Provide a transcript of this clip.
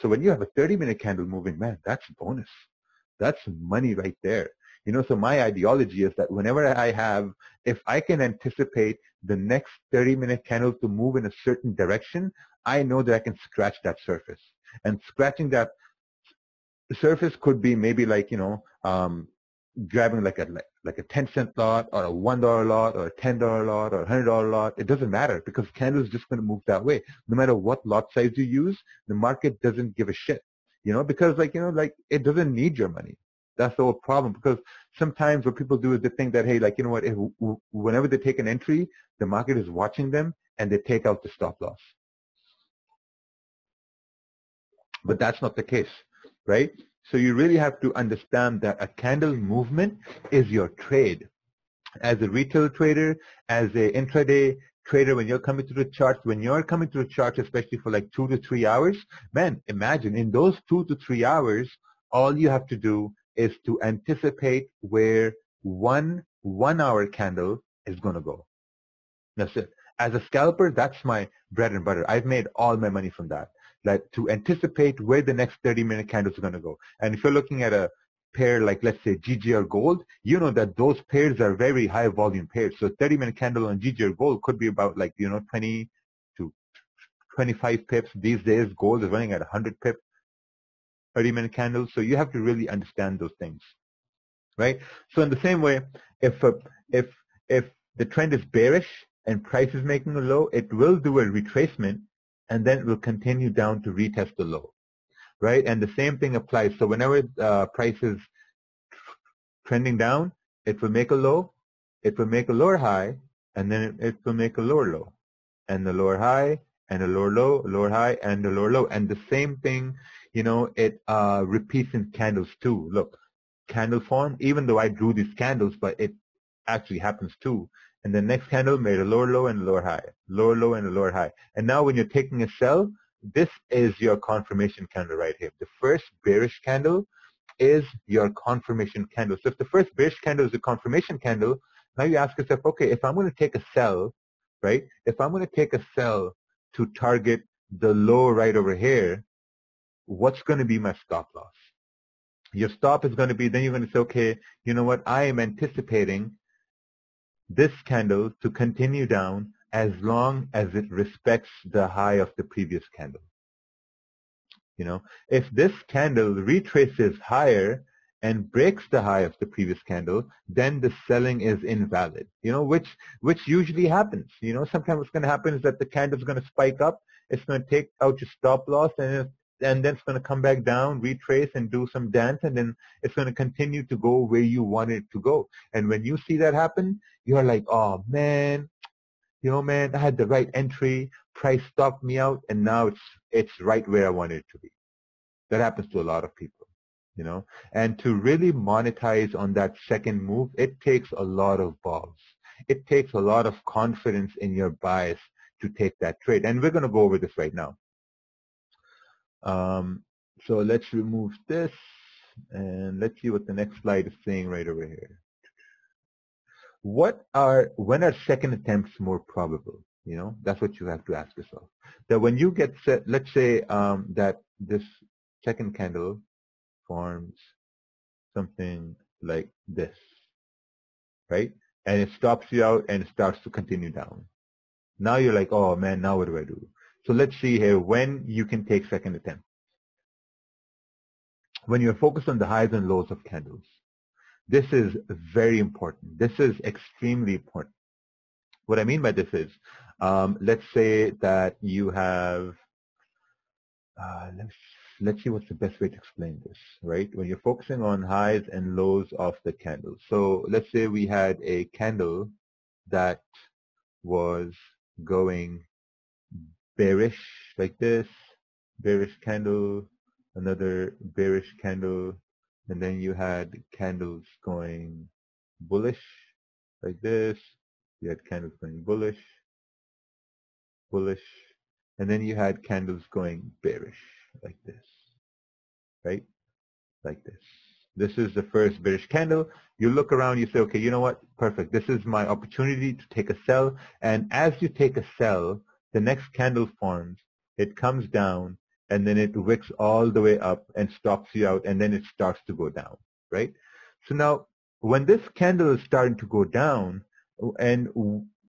So when you have a 30-minute candle moving, man, that's bonus. That's money right there. You know, so my ideology is that whenever I have, if I can anticipate the next 30-minute candle to move in a certain direction, I know that I can scratch that surface. And scratching that surface could be maybe like, you know, um, grabbing like a like a 10 cent lot or a $1 lot or a $10 lot or a $100 lot. It doesn't matter because candle is just going to move that way. No matter what lot size you use, the market doesn't give a shit, you know, because like, you know, like it doesn't need your money. That's the whole problem because sometimes what people do is they think that, hey, like, you know what, if, whenever they take an entry, the market is watching them and they take out the stop loss. But that's not the case, right? So you really have to understand that a candle movement is your trade. As a retail trader, as a intraday trader, when you're coming to the charts, when you're coming to the charts, especially for like two to three hours, man, imagine in those two to three hours, all you have to do is to anticipate where one one-hour candle is going to go. That's it. As a scalper, that's my bread and butter. I've made all my money from that like to anticipate where the next 30 minute candles are going to go. And if you're looking at a pair like let's say GGR gold, you know that those pairs are very high volume pairs. So 30 minute candle on GGR gold could be about like, you know, 20 to 25 pips. These days gold is running at 100 pips, 30 minute candles. So you have to really understand those things, right? So in the same way, if, uh, if, if the trend is bearish and price is making a low, it will do a retracement and then it will continue down to retest the low, right? And the same thing applies. So whenever uh, price is trending down, it will make a low, it will make a lower high, and then it, it will make a lower low, and the lower high, and a lower low, lower high, and a lower low. And the same thing, you know, it uh, repeats in candles too. Look, candle form, even though I drew these candles, but it actually happens too. And the next candle made a lower low and a lower high, lower low and a lower high. And now when you're taking a sell, this is your confirmation candle right here. The first bearish candle is your confirmation candle. So if the first bearish candle is a confirmation candle, now you ask yourself, okay, if I'm going to take a sell, right? If I'm going to take a sell to target the low right over here, what's going to be my stop loss? Your stop is going to be, then you're going to say, okay, you know what? I am anticipating this candle to continue down as long as it respects the high of the previous candle. You know, if this candle retraces higher and breaks the high of the previous candle, then the selling is invalid. You know, which which usually happens. You know, sometimes what's going to happen is that the candle is going to spike up. It's going to take out your stop loss, and and then it's going to come back down, retrace, and do some dance, and then it's going to continue to go where you want it to go. And when you see that happen, you're like, oh man, you know, man, I had the right entry, price stopped me out, and now it's it's right where I wanted it to be. That happens to a lot of people, you know. And to really monetize on that second move, it takes a lot of balls. It takes a lot of confidence in your bias to take that trade. And we're going to go over this right now. Um, so let's remove this and let's see what the next slide is saying right over here. What are, when are second attempts more probable? You know, that's what you have to ask yourself. That when you get set, let's say um, that this second candle forms something like this, right? And it stops you out and it starts to continue down. Now you're like, oh man, now what do I do? So let's see here when you can take second attempt. When you're focused on the highs and lows of candles. This is very important. This is extremely important. What I mean by this is, um, let's say that you have, uh, let's, let's see what's the best way to explain this, right? When you're focusing on highs and lows of the candle. So let's say we had a candle that was going bearish like this, bearish candle, another bearish candle, and then you had candles going bullish like this. You had candles going bullish, bullish, and then you had candles going bearish like this, right? Like this. This is the first bearish candle. You look around, you say, okay, you know what? Perfect. This is my opportunity to take a sell. And as you take a sell, the next candle forms, it comes down, and then it wicks all the way up and stops you out, and then it starts to go down, right? So now, when this candle is starting to go down, and